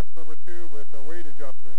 That's number two with a weight adjustment.